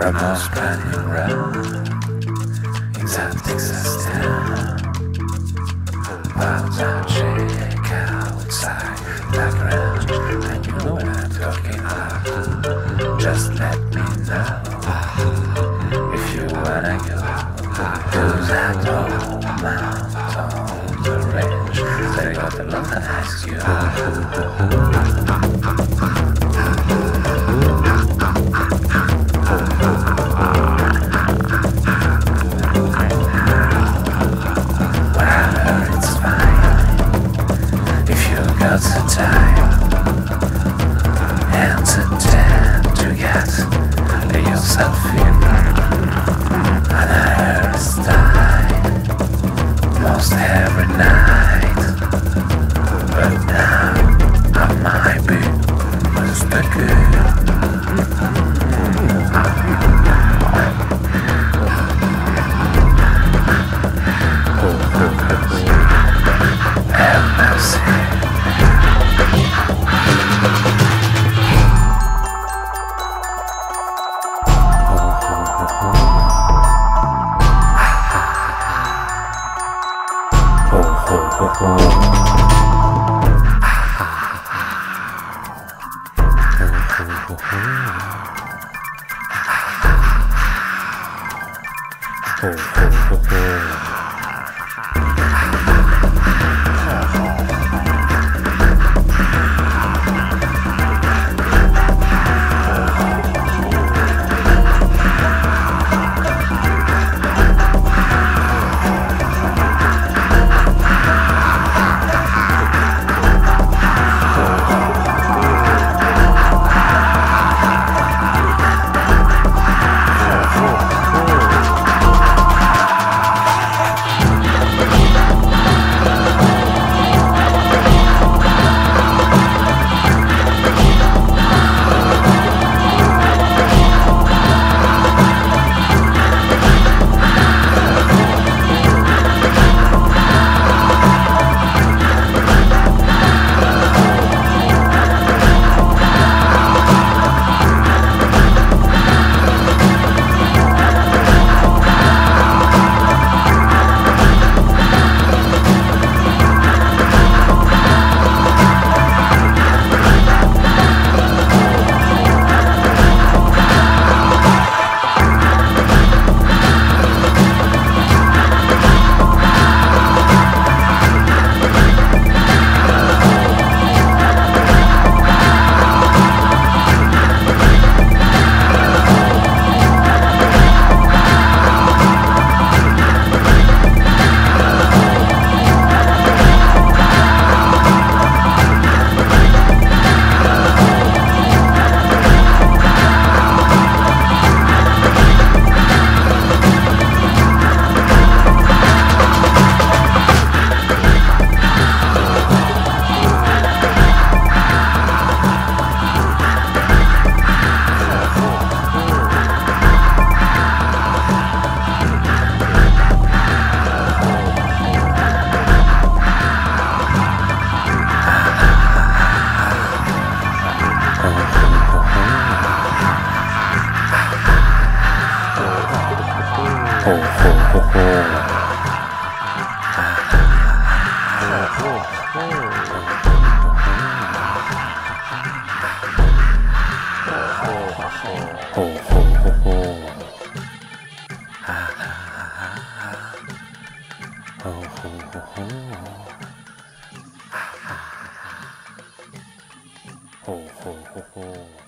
Ramos running round, except existing. But I check outside background, and Just let me know if you wanna go to that old mount on the range. They got a lot of nice you. Oh, oh, oh, oh. ほうほうほほほうほうほほほうほうほほほうほうほほ